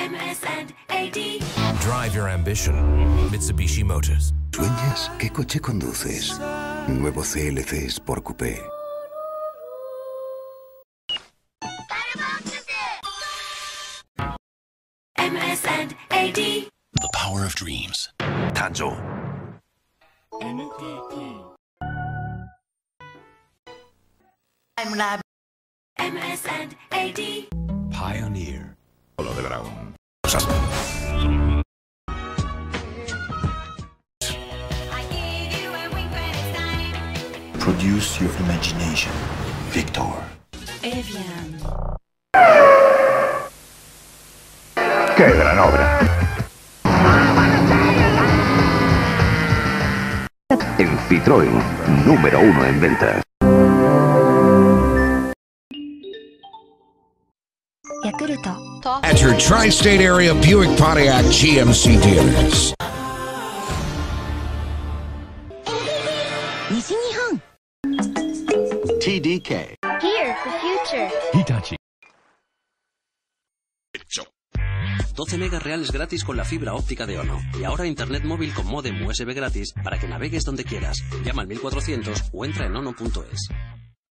MS and AD. Drive your ambition. Mitsubishi Motors. ¿Sueñas? ¿Qué coche conduces? Nuevo CLC Sport Coupé. MS and AD. The power of dreams. Tanjo. MS and AD. Pioneer. Lo de Brown. Produce your imagination. Victor. Evian. ¡Qué gran obra! En Citroën, número uno en ventas. ヤ At your tri-state area Buick Pontiac GMC dealers. TDK. Here, future. Hitachi. 12 megas reales gratis con la fibra óptica de Ono. Y ahora internet móvil con modem USB gratis para que navegues donde quieras. Llama al 1400 o entra en ono.es.